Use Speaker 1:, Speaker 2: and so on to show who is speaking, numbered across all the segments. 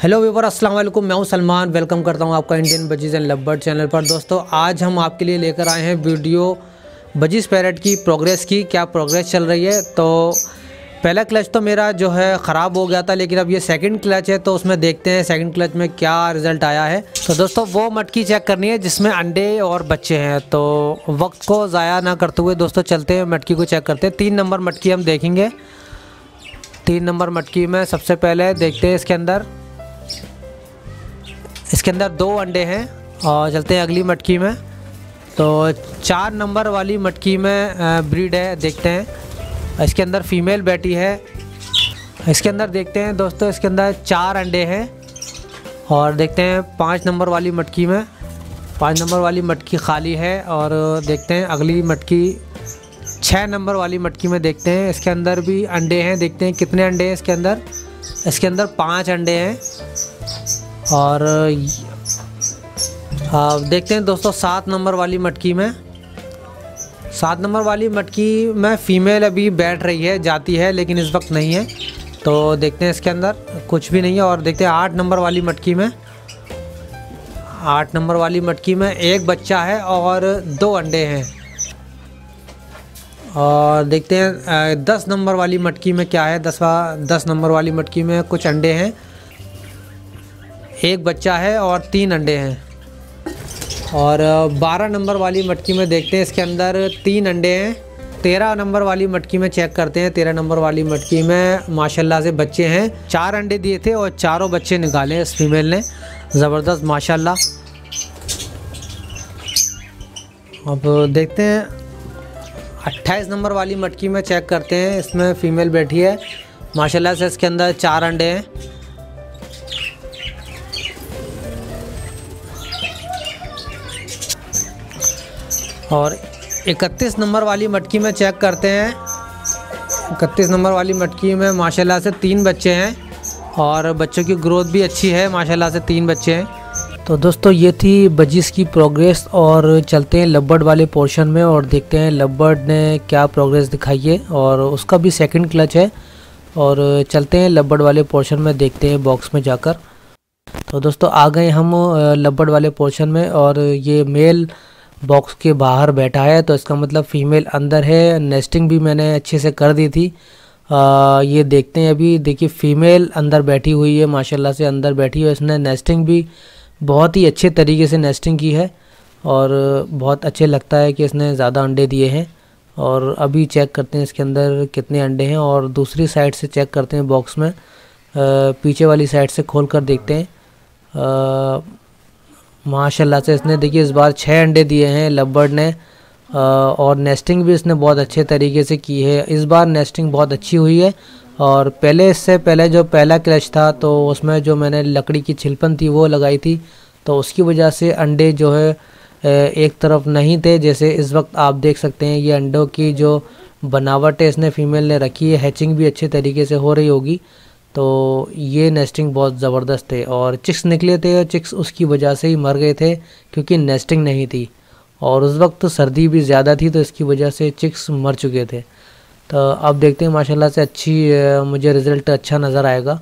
Speaker 1: Hello viewer, अस्सलाम वालेकुम। मैं हूँ सलमान। वेलकम करता हूँ आपका Indian budgies and lovebird channel पर। दोस्तों, आज हम आपके लिए लेकर आए हैं वीडियो बजीज पैरेट की प्रोग्रेस की, क्या प्रोग्रेस चल रही है। तो पहला क्लच तो मेरा जो है ख़राब हो गया था, लेकिन अब ये सेकंड क्लच है तो उसमें देखते हैं सेकंड क्लच में क्या रिज़ल्ट आया है। तो दोस्तों, वो मटकी चेक करनी है, जिसमें अंडे और बच्चे हैं। तो वक्त को ज़ाया ना करते हुए दोस्तों, चलते हैं, मटकी को चेक करते हैं। तीन नंबर मटकी हम देखेंगे। तीन नंबर मटकी में सबसे पहले देखते हैं इसके अंदर। इसके अंदर दो अंडे हैं और चलते हैं अगली मटकी में। तो चार नंबर वाली मटकी में ब्रीड है, देखते हैं। इसके अंदर फीमेल बैठी है। इसके अंदर देखते हैं दोस्तों, इसके अंदर चार अंडे हैं। और देखते हैं पाँच नंबर वाली मटकी में। पाँच नंबर वाली मटकी खाली है और देखते हैं अगली मटकी छः नंबर वाली मटकी में देखते हैं। इसके अंदर भी अंडे हैं, देखते हैं कितने अंडे हैं इसके अंदर। इसके अंदर पाँच अंडे हैं। और आ, देखते हैं दोस्तों सात नंबर वाली मटकी में। सात नंबर वाली मटकी में फ़ीमेल अभी बैठ रही है जाती है लेकिन इस वक्त नहीं है। तो देखते हैं इसके अंदर कुछ भी नहीं है और देखते हैं आठ नंबर वाली मटकी में। आठ नंबर वाली मटकी में एक बच्चा है और दो अंडे हैं। और देखते हैं दस नंबर वाली मटकी में क्या है दसवा दस नंबर वाली मटकी में कुछ अंडे हैं। एक बच्चा है और तीन अंडे हैं। और बारह नंबर वाली मटकी में देखते हैं, इसके अंदर तीन अंडे हैं। तेरह नंबर वाली मटकी में चेक करते हैं, तेरह नंबर वाली मटकी में माशाल्लाह से बच्चे हैं। चार अंडे दिए थे और चारों बच्चे निकाले इस फीमेल ने। ज़बरदस्त, माशाल्लाह। अब देखते हैं, अट्ठाईस नंबर वाली मटकी में चेक करते हैं, इसमें फ़ीमेल बैठी है। माशाल्लाह से इसके अंदर चार अंडे हैं। और 31 नंबर वाली मटकी में चेक करते हैं। इकतीस नंबर वाली मटकी में माशाल्लाह से तीन बच्चे हैं और बच्चों की ग्रोथ भी अच्छी है, माशाल्लाह से तीन बच्चे हैं। तो दोस्तों, ये थी बजिस की प्रोग्रेस और चलते हैं लब्बड़ वाले पोर्शन में और देखते हैं लब्बड़ ने क्या प्रोग्रेस दिखाई है और उसका भी सेकंड क्लच है। और चलते हैं लब्बर्ड वाले पोर्शन में, देखते हैं बॉक्स में जाकर। तो दोस्तों, आ गए हम लब्बर्ड वाले पोर्शन में और ये मेल बॉक्स के बाहर बैठा है तो इसका मतलब फ़ीमेल अंदर है। नेस्टिंग भी मैंने अच्छे से कर दी थी। आ, ये देखते हैं अभी। देखिए फ़ीमेल अंदर बैठी हुई है माशाल्लाह से अंदर बैठी है। इसने नेस्टिंग भी बहुत ही अच्छे तरीके से नेस्टिंग की है और बहुत अच्छे लगता है कि इसने ज़्यादा अंडे दिए हैं। और अभी चेक करते हैं इसके अंदर कितने अंडे हैं और दूसरी साइड से चेक करते हैं बॉक्स में। आ, पीछे वाली साइड से खोल कर देखते हैं। माशाल्लाह से इसने देखिए, इस बार छः अंडे दिए हैं लबर्ड ने और नेस्टिंग भी इसने बहुत अच्छे तरीके से की है। इस बार नेस्टिंग बहुत अच्छी हुई है, और पहले इससे पहले जो पहला क्लच था तो उसमें जो मैंने लकड़ी की छिलपन थी, वो लगाई थी। तो उसकी वजह से अंडे जो है एक तरफ़ नहीं थे, जैसे इस वक्त आप देख सकते हैं, ये अंडों की जो बनावट है, इसने फीमेल ने रखी है हैचिंग भी अच्छे तरीके से हो रही होगी। तो ये नेस्टिंग बहुत ज़बरदस्त है और चिक्स निकले थे और चिक्स उसकी वजह से ही मर गए थे क्योंकि नेस्टिंग नहीं थी। और उस वक्त सर्दी भी ज़्यादा थी तो इसकी वजह से चिक्स मर चुके थे। तो अब देखते हैं, माशाल्लाह से अच्छी मुझे रिज़ल्ट अच्छा नज़र आएगा।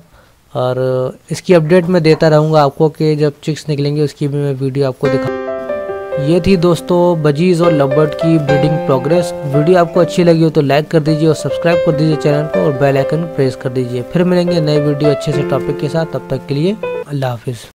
Speaker 1: और इसकी अपडेट मैं देता रहूँगा आपको कि जब चिक्स निकलेंगे उसकी भी मैं वीडियो आपको दिखा ये थी दोस्तों बजीज़ और लबर्ड की ब्रीडिंग प्रोग्रेस वीडियो आपको अच्छी लगी हो तो लाइक कर दीजिए और सब्सक्राइब कर दीजिए चैनल को और बेल आइकन प्रेस कर दीजिए। फिर मिलेंगे नए वीडियो अच्छे से टॉपिक के साथ। तब तक के लिए अल्लाह हाफिज़।